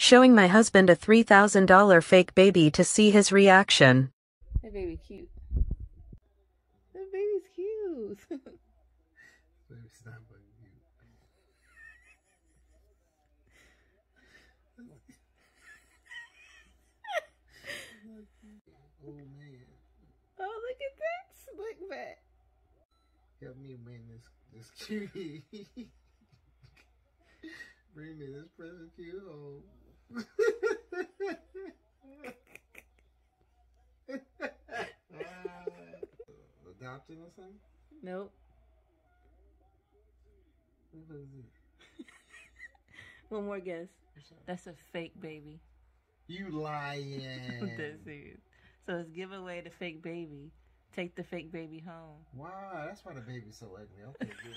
showing my husband a $3,000 fake baby to see his reaction. That baby cute. That baby's cute. Baby's not but you. oh man, oh, look at that slick back. help me win this this cutie. Bring me this present cute home. Adopting or something? Nope. What is it? One more guess. That's a fake baby. You lying. That's serious. So it's give away the fake baby. Take the fake baby home. Wow, that's why the baby's so ugly. Okay, good.